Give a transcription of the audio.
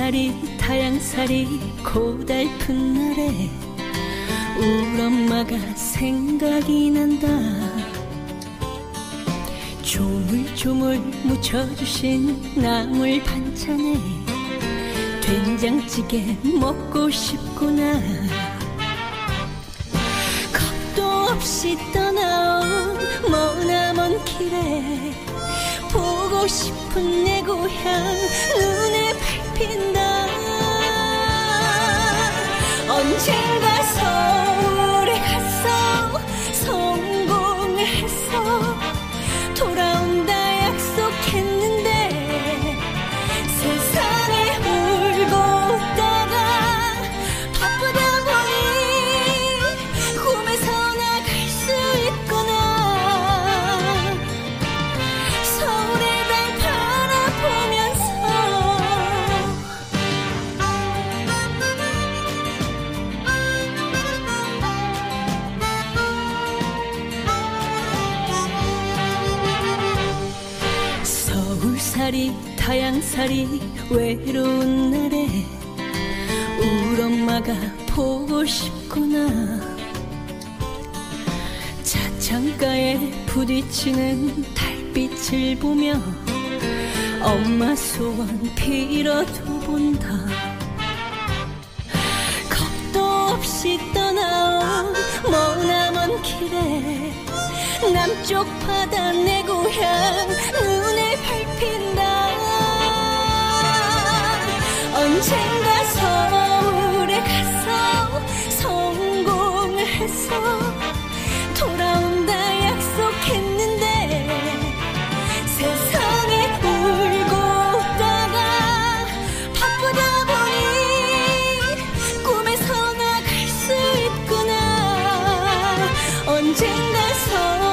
서울살이 타양살이 고달픈 날에 우리 엄마가 생각이 난다. 조물조물 묻혀주신 나물 반찬에 된장찌개 먹고 싶구나. 겁도 없이 떠나온 머나먼 길에 보고 싶은 내 고향 서울살이 타양살이 외로운 날에 우리 엄마가 보고 싶구나. 차창가에 부딪히는 달빛을 보며 엄마 소원 빌어도 본다. 겁도 없이 떠나온 머나먼 길에 남쪽 바다 내 고향 真的所